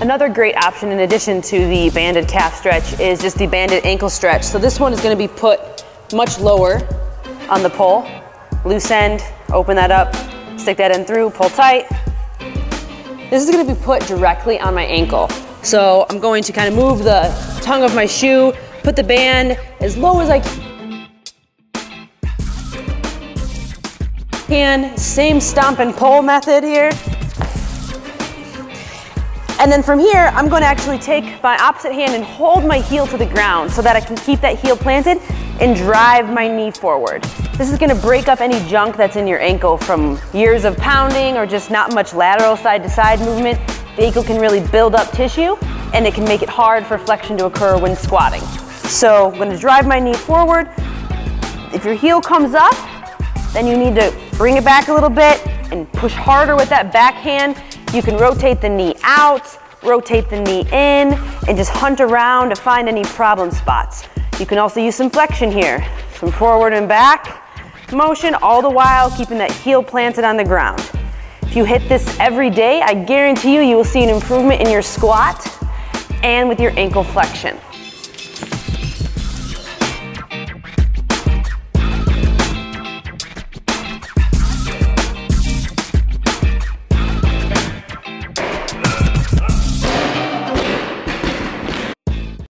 Another great option in addition to the banded calf stretch is just the banded ankle stretch. So this one is gonna be put much lower on the pole. Loose end, open that up, stick that in through, pull tight. This is gonna be put directly on my ankle. So I'm going to kind of move the tongue of my shoe, put the band as low as I can. And same stomp and pull method here. And then from here, I'm going to actually take my opposite hand and hold my heel to the ground so that I can keep that heel planted and drive my knee forward. This is gonna break up any junk that's in your ankle from years of pounding or just not much lateral side to side movement. The ankle can really build up tissue and it can make it hard for flexion to occur when squatting. So I'm gonna drive my knee forward. If your heel comes up, then you need to bring it back a little bit and push harder with that back hand. You can rotate the knee out, rotate the knee in, and just hunt around to find any problem spots. You can also use some flexion here, some forward and back motion, all the while keeping that heel planted on the ground. If you hit this every day, I guarantee you, you will see an improvement in your squat and with your ankle flexion.